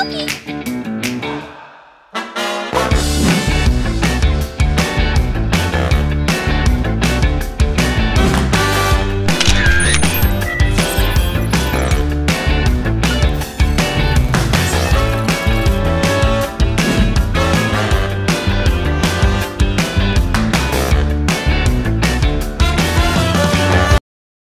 Okey-dokey.